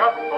Yep.